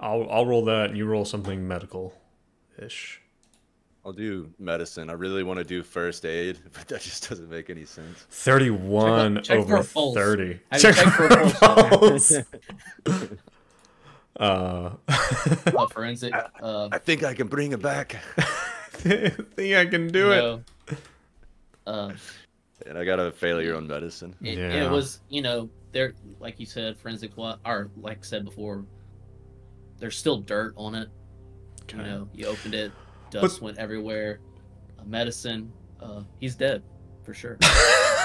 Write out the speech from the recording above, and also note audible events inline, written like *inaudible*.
I'll I'll roll that, and you roll something medical, ish. I'll do medicine. I really want to do first aid, *laughs* but that just doesn't make any sense. Thirty-one Check for over a thirty. Have you checked for a *laughs* pulse? pulse. *laughs* uh, Uh, forensic. Uh, I think I can bring it back. I think I can do it. no. Uh, And I got a failure on medicine. it, Yeah. it was, you know, there, like you said, forensic. What, or like I said before, there's still dirt on it. You know, you opened it, dust went everywhere. Uh, medicine. Uh, he's dead, for sure. *laughs*